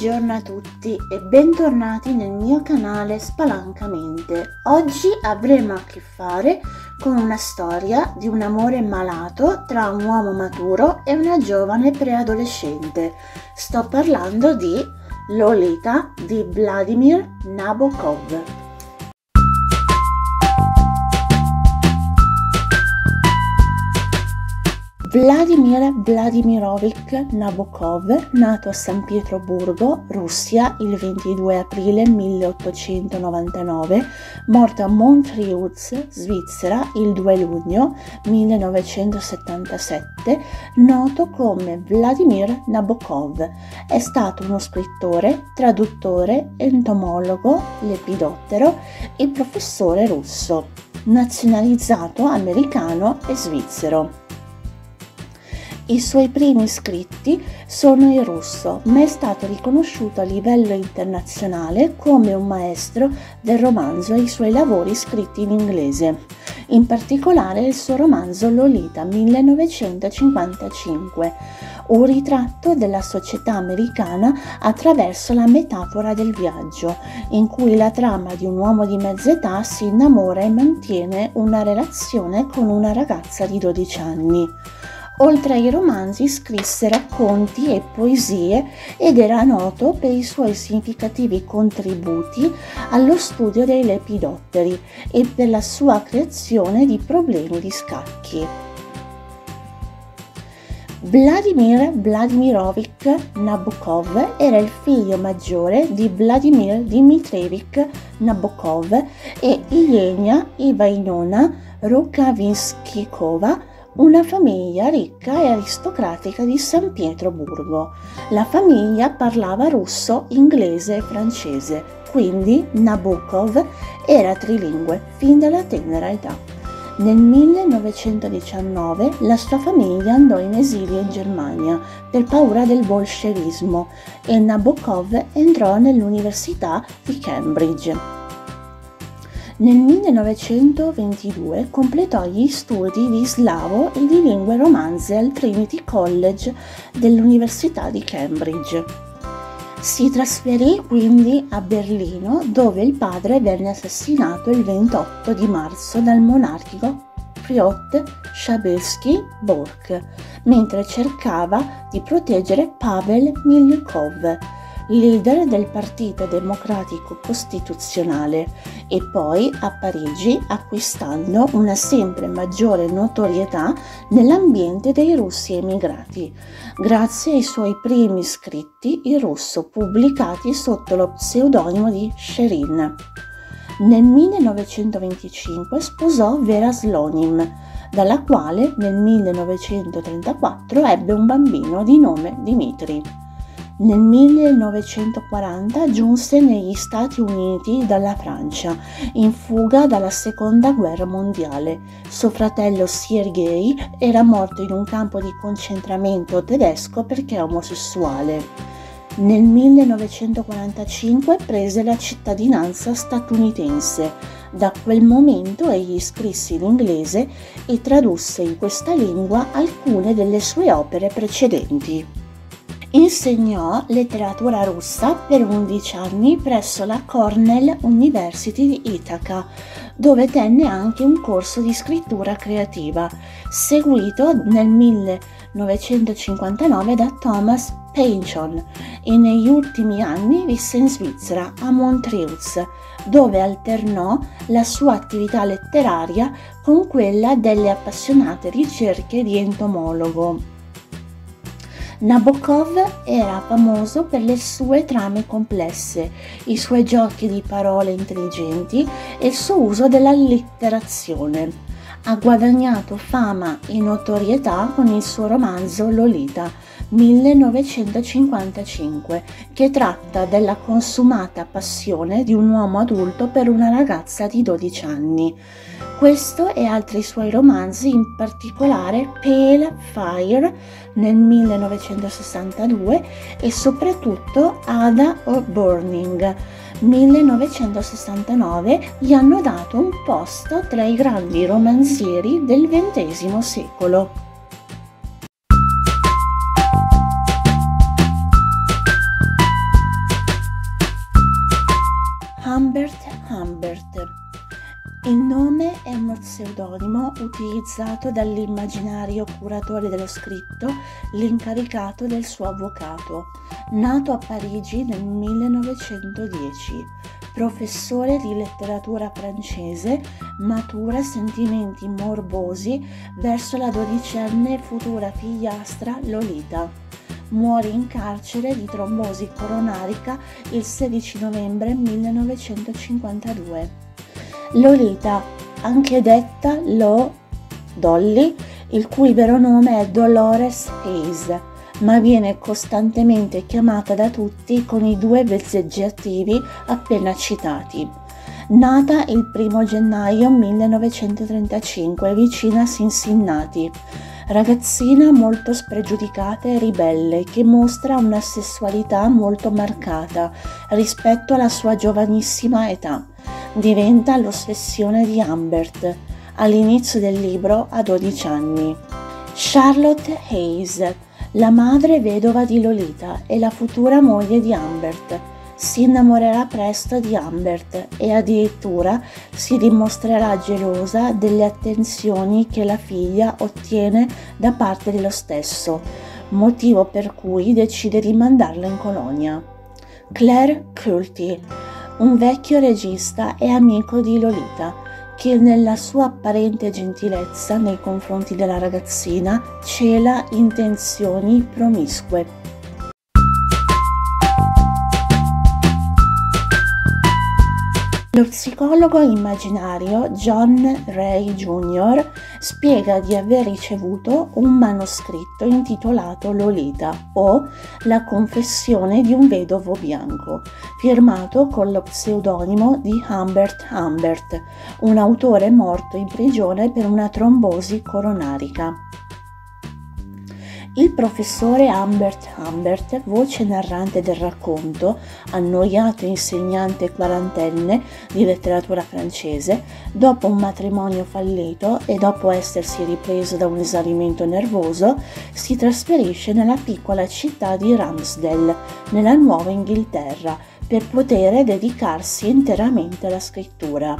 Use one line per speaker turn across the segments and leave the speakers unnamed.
Buongiorno a tutti e bentornati nel mio canale Spalancamente. Oggi avremo a che fare con una storia di un amore malato tra un uomo maturo e una giovane preadolescente. Sto parlando di Lolita di Vladimir Nabokov. Vladimir Vladimirovich Nabokov, nato a San Pietroburgo, Russia, il 22 aprile 1899, morto a Montreux, Svizzera, il 2 luglio 1977, noto come Vladimir Nabokov. È stato uno scrittore, traduttore, entomologo, lepidottero e professore russo, nazionalizzato americano e svizzero. I suoi primi scritti sono in russo, ma è stato riconosciuto a livello internazionale come un maestro del romanzo e i suoi lavori scritti in inglese, in particolare il suo romanzo Lolita 1955, un ritratto della società americana attraverso la metafora del viaggio, in cui la trama di un uomo di mezza età si innamora e mantiene una relazione con una ragazza di 12 anni. Oltre ai romanzi scrisse racconti e poesie ed era noto per i suoi significativi contributi allo studio dei lepidotteri e per la sua creazione di problemi di scacchi. Vladimir Vladimirovich Nabokov era il figlio maggiore di Vladimir Dmitrievich Nabokov e Ilenia Ivainona Rukavinskikova una famiglia ricca e aristocratica di San Pietroburgo. La famiglia parlava russo, inglese e francese, quindi Nabokov era trilingue fin dalla tenera età. Nel 1919 la sua famiglia andò in esilio in Germania per paura del bolscevismo e Nabokov entrò nell'Università di Cambridge. Nel 1922 completò gli studi di slavo e di lingue romanze al Trinity College dell'Università di Cambridge. Si trasferì quindi a Berlino dove il padre venne assassinato il 28 di marzo dal monarchico Piotr Shabelsky Bork mentre cercava di proteggere Pavel Milyukov leader del Partito Democratico Costituzionale e poi a Parigi acquistando una sempre maggiore notorietà nell'ambiente dei russi emigrati, grazie ai suoi primi scritti in russo pubblicati sotto lo pseudonimo di Sherin. Nel 1925 sposò Vera Slonim, dalla quale nel 1934 ebbe un bambino di nome Dmitri. Nel 1940 giunse negli Stati Uniti dalla Francia, in fuga dalla Seconda Guerra Mondiale. Suo fratello Sergei era morto in un campo di concentramento tedesco perché omosessuale. Nel 1945 prese la cittadinanza statunitense. Da quel momento egli scrisse in inglese e tradusse in questa lingua alcune delle sue opere precedenti. Insegnò letteratura russa per 11 anni presso la Cornell University di Ithaca, dove tenne anche un corso di scrittura creativa, seguito nel 1959 da Thomas Pynchon e negli ultimi anni visse in Svizzera, a Montreux, dove alternò la sua attività letteraria con quella delle appassionate ricerche di entomologo. Nabokov era famoso per le sue trame complesse, i suoi giochi di parole intelligenti e il suo uso dell'allitterazione. Ha guadagnato fama e notorietà con il suo romanzo Lolita 1955, che tratta della consumata passione di un uomo adulto per una ragazza di 12 anni. Questo e altri suoi romanzi, in particolare Pale Fire nel 1962 e soprattutto Ada or Burning 1969, gli hanno dato un posto tra i grandi romanzieri del XX secolo. Ambert. Il nome è uno pseudonimo utilizzato dall'immaginario curatore dello scritto, l'incaricato del suo avvocato, nato a Parigi nel 1910. Professore di letteratura francese, matura sentimenti morbosi verso la dodicenne futura figliastra Lolita. Muore in carcere di trombosi coronarica il 16 novembre 1952. Lolita, anche detta Lo Dolly, il cui vero nome è Dolores Hayes, ma viene costantemente chiamata da tutti con i due vezzeggiativi appena citati. Nata il 1 gennaio 1935 vicino a Cincinnati, ragazzina molto spregiudicata e ribelle che mostra una sessualità molto marcata rispetto alla sua giovanissima età diventa l'ossessione di Humbert all'inizio del libro a 12 anni. Charlotte Hayes, la madre vedova di Lolita e la futura moglie di Humbert, si innamorerà presto di Humbert e addirittura si dimostrerà gelosa delle attenzioni che la figlia ottiene da parte dello stesso, motivo per cui decide di mandarla in colonia. Claire Culty un vecchio regista e amico di Lolita, che nella sua apparente gentilezza nei confronti della ragazzina cela intenzioni promiscue. Lo psicologo immaginario John Ray Jr. spiega di aver ricevuto un manoscritto intitolato Lolita o La confessione di un vedovo bianco, firmato con lo pseudonimo di Humbert Humbert, un autore morto in prigione per una trombosi coronarica. Il professore Humbert Humbert, voce narrante del racconto, annoiato insegnante quarantenne di letteratura francese, dopo un matrimonio fallito e dopo essersi ripreso da un esaurimento nervoso, si trasferisce nella piccola città di Ramsdale, nella Nuova Inghilterra, per poter dedicarsi interamente alla scrittura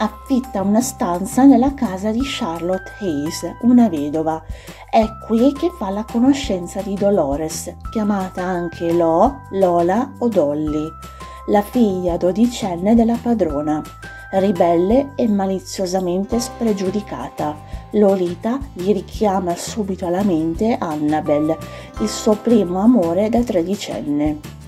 affitta una stanza nella casa di Charlotte Hayes, una vedova. È qui che fa la conoscenza di Dolores, chiamata anche Lo, Lola o Dolly, la figlia dodicenne della padrona. Ribelle e maliziosamente spregiudicata, Lolita gli richiama subito alla mente Annabel, il suo primo amore da tredicenne.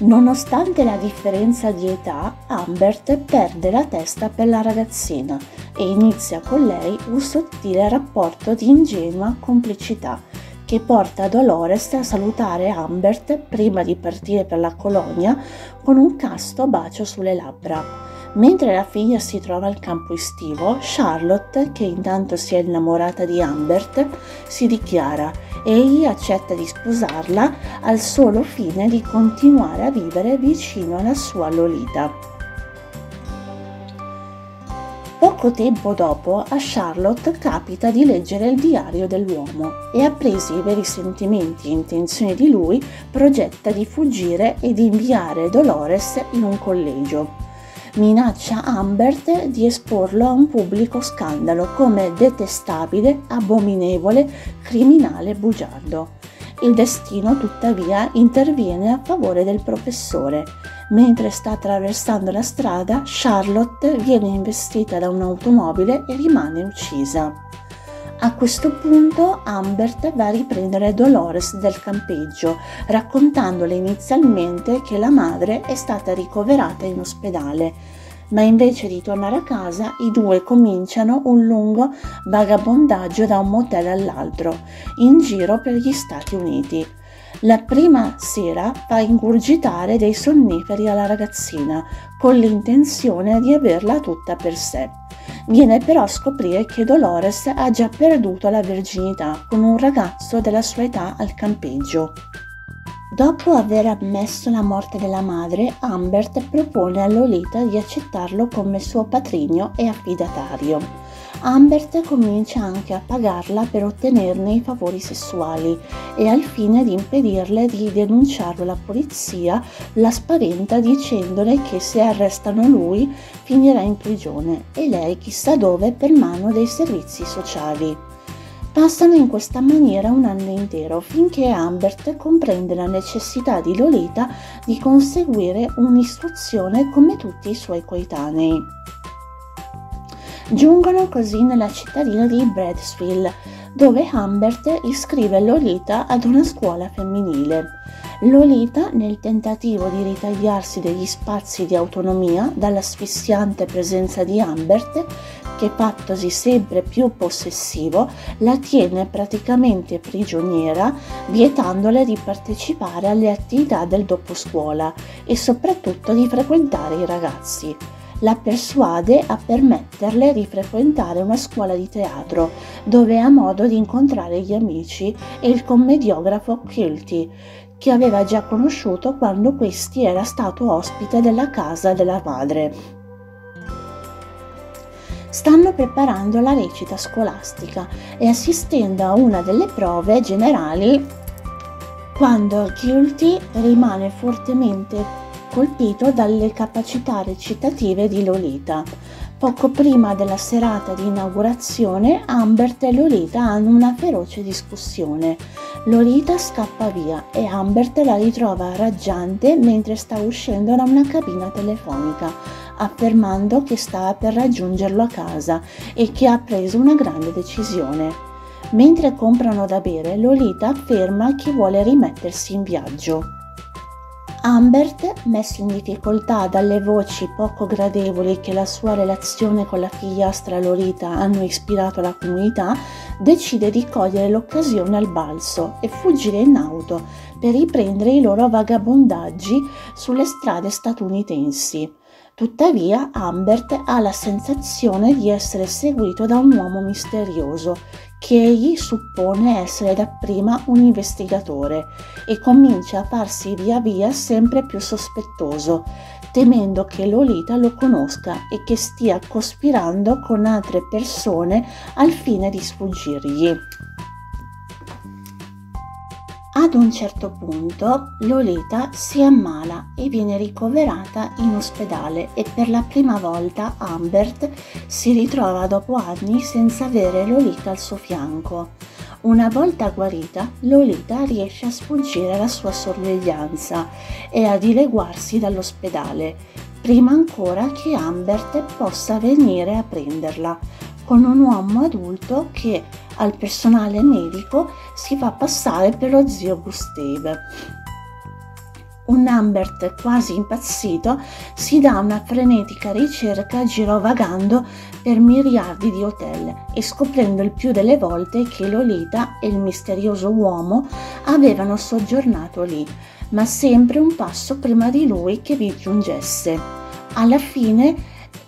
Nonostante la differenza di età, Humbert perde la testa per la ragazzina e inizia con lei un sottile rapporto di ingenua complicità che porta Dolores a salutare Humbert prima di partire per la colonia con un casto bacio sulle labbra. Mentre la figlia si trova al campo estivo, Charlotte, che intanto si è innamorata di Humbert, si dichiara Egli accetta di sposarla al solo fine di continuare a vivere vicino alla sua Lolita. Poco tempo dopo a Charlotte capita di leggere il diario dell'uomo e appresi i veri sentimenti e intenzioni di lui progetta di fuggire e di inviare Dolores in un collegio minaccia Humbert di esporlo a un pubblico scandalo come detestabile, abominevole, criminale bugiardo. Il destino tuttavia interviene a favore del professore. Mentre sta attraversando la strada, Charlotte viene investita da un'automobile e rimane uccisa. A questo punto Humbert va a riprendere Dolores del campeggio, raccontandole inizialmente che la madre è stata ricoverata in ospedale, ma invece di tornare a casa i due cominciano un lungo vagabondaggio da un motel all'altro, in giro per gli Stati Uniti. La prima sera fa ingurgitare dei sonniferi alla ragazzina con l'intenzione di averla tutta per sé. Viene però a scoprire che Dolores ha già perduto la verginità con un ragazzo della sua età al campeggio. Dopo aver ammesso la morte della madre, Humbert propone a Lolita di accettarlo come suo patrigno e affidatario. Ambert comincia anche a pagarla per ottenerne i favori sessuali e al fine di impedirle di denunciarlo alla polizia la spaventa dicendole che se arrestano lui finirà in prigione e lei chissà dove per mano dei servizi sociali. Passano in questa maniera un anno intero finché Ambert comprende la necessità di Lolita di conseguire un'istruzione come tutti i suoi coetanei. Giungono così nella cittadina di Bradsville, dove Humbert iscrive Lolita ad una scuola femminile. Lolita, nel tentativo di ritagliarsi degli spazi di autonomia dall'asfissiante presenza di Humbert, che fattosi sempre più possessivo, la tiene praticamente prigioniera, vietandole di partecipare alle attività del doposcuola e soprattutto di frequentare i ragazzi. La persuade a permetterle di frequentare una scuola di teatro, dove ha modo di incontrare gli amici e il commediografo Kilty, che aveva già conosciuto quando questi era stato ospite della casa della madre. Stanno preparando la recita scolastica e assistendo a una delle prove generali quando Guilty rimane fortemente colpito dalle capacità recitative di Lolita. Poco prima della serata di inaugurazione, Ambert e Lolita hanno una feroce discussione. Lolita scappa via e Ambert la ritrova raggiante mentre sta uscendo da una cabina telefonica, affermando che sta per raggiungerlo a casa e che ha preso una grande decisione. Mentre comprano da bere, Lolita afferma che vuole rimettersi in viaggio. Ambert, messo in difficoltà dalle voci poco gradevoli che la sua relazione con la figliastra Lolita hanno ispirato alla comunità, decide di cogliere l'occasione al balzo e fuggire in auto per riprendere i loro vagabondaggi sulle strade statunitensi. Tuttavia, Ambert ha la sensazione di essere seguito da un uomo misterioso che egli suppone essere dapprima un investigatore e comincia a farsi via via sempre più sospettoso, temendo che Lolita lo conosca e che stia cospirando con altre persone al fine di sfuggirgli. Ad un certo punto Lolita si ammala e viene ricoverata in ospedale e per la prima volta Ambert si ritrova dopo anni senza avere Lolita al suo fianco. Una volta guarita, Lolita riesce a sfuggire alla sua sorveglianza e a dileguarsi dall'ospedale, prima ancora che Ambert possa venire a prenderla, con un uomo adulto che al personale medico si fa passare per lo zio Gustave. Un Ambert quasi impazzito si dà una frenetica ricerca girovagando per miliardi di hotel e scoprendo il più delle volte che Lolita e il misterioso uomo avevano soggiornato lì, ma sempre un passo prima di lui che vi giungesse. Alla fine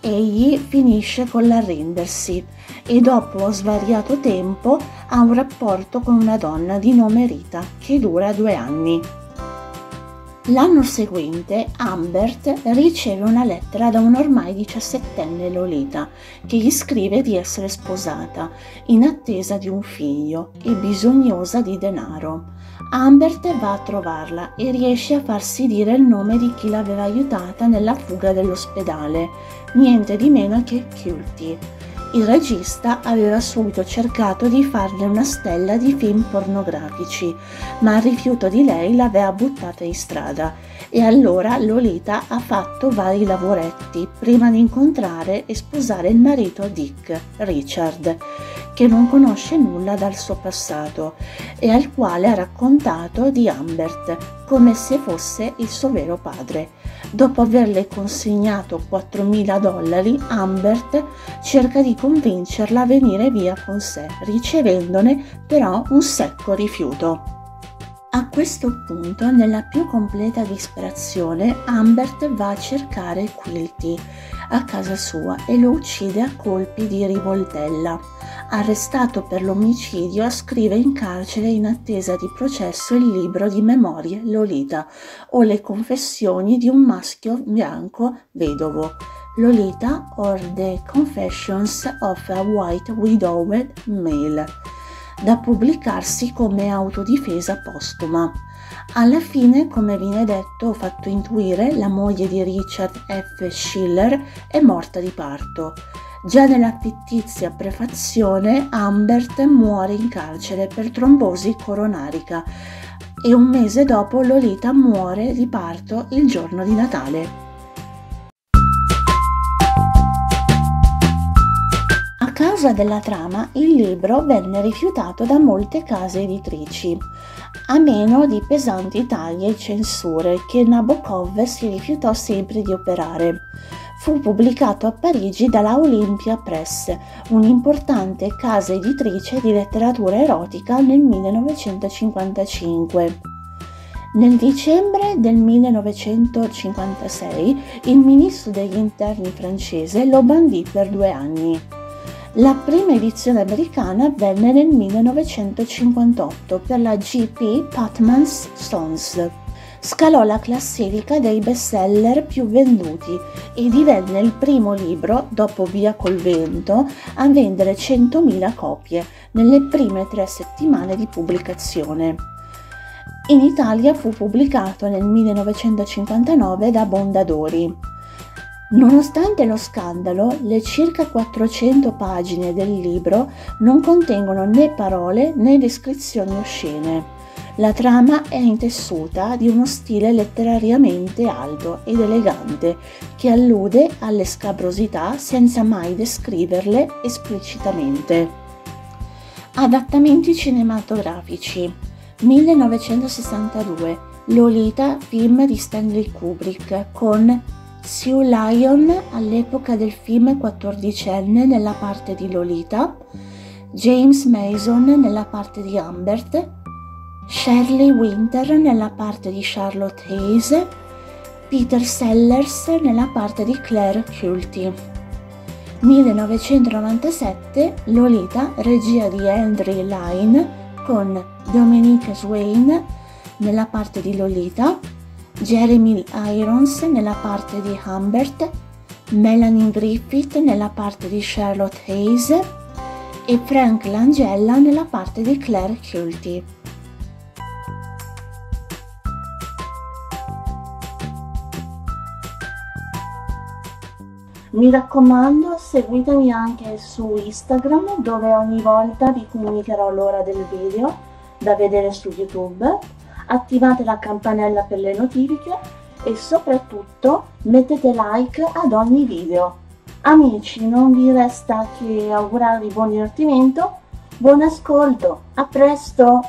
egli finisce con l'arrendersi e dopo svariato tempo ha un rapporto con una donna di nome Rita che dura due anni. L'anno seguente Ambert riceve una lettera da un'ormai diciassettenne Lolita che gli scrive di essere sposata, in attesa di un figlio e bisognosa di denaro. Ambert va a trovarla e riesce a farsi dire il nome di chi l'aveva aiutata nella fuga dall'ospedale, niente di meno che Culti. Il regista aveva subito cercato di farle una stella di film pornografici, ma il rifiuto di lei l'aveva buttata in strada e allora Lolita ha fatto vari lavoretti prima di incontrare e sposare il marito Dick, Richard, che non conosce nulla dal suo passato e al quale ha raccontato di Ambert come se fosse il suo vero padre. Dopo averle consegnato 4.000 dollari, Ambert cerca di convincerla a venire via con sé, ricevendone però un secco rifiuto. A questo punto, nella più completa disperazione, Ambert va a cercare Quilty a casa sua e lo uccide a colpi di rivoltella. Arrestato per l'omicidio, scrive in carcere in attesa di processo il libro di memorie Lolita o le confessioni di un maschio bianco vedovo. Lolita or The Confessions of a White Widowed Male, da pubblicarsi come autodifesa postuma. Alla fine, come viene detto o fatto intuire, la moglie di Richard F. Schiller è morta di parto. Già nella fittizia prefazione, Ambert muore in carcere per trombosi coronarica e un mese dopo Lolita muore di parto il giorno di Natale. A causa della trama, il libro venne rifiutato da molte case editrici, a meno di pesanti tagli e censure che Nabokov si rifiutò sempre di operare. Fu pubblicato a Parigi dalla Olympia Press, un'importante casa editrice di letteratura erotica nel 1955. Nel dicembre del 1956 il ministro degli interni francese lo bandì per due anni. La prima edizione americana avvenne nel 1958 per la GP Patman's Stones. Scalò la classifica dei bestseller più venduti e divenne il primo libro, dopo Via col vento, a vendere 100.000 copie nelle prime tre settimane di pubblicazione. In Italia fu pubblicato nel 1959 da Bondadori. Nonostante lo scandalo, le circa 400 pagine del libro non contengono né parole né descrizioni oscene. La trama è intessuta di uno stile letterariamente alto ed elegante che allude alle scabrosità senza mai descriverle esplicitamente. Adattamenti cinematografici 1962 Lolita, film di Stanley Kubrick con Sue Lyon all'epoca del film quattordicenne nella parte di Lolita, James Mason nella parte di Humbert, Shirley Winter nella parte di Charlotte Hayes, Peter Sellers nella parte di Claire Culty. 1997 Lolita, regia di Henry Line con Dominique Swain nella parte di Lolita, Jeremy Irons nella parte di Humbert, Melanie Griffith nella parte di Charlotte Hayes e Frank Langella nella parte di Claire Culty. Mi raccomando, seguitemi anche su Instagram dove ogni volta vi comunicherò l'ora del video da vedere su YouTube attivate la campanella per le notifiche e soprattutto mettete like ad ogni video. Amici, non vi resta che augurarvi buon divertimento, buon ascolto, a presto!